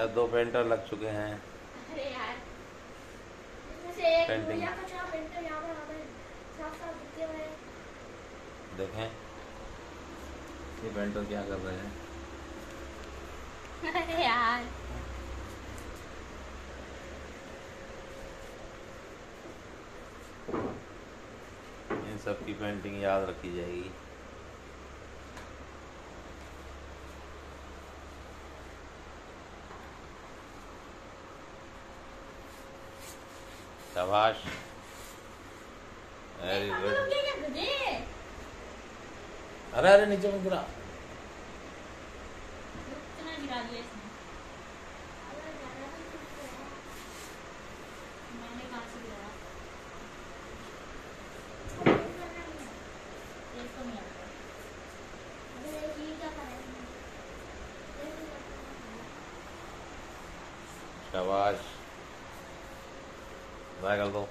यार दो पेंटर लग चुके हैं। हुए देखें ये पेंटर क्या कर रहे हैं? अरे यार। इन सब की पेंटिंग याद रखी जाएगी। शाबाश वेरी गुड अरे अरे नीचे मत गिरा। इतना बाय कर दो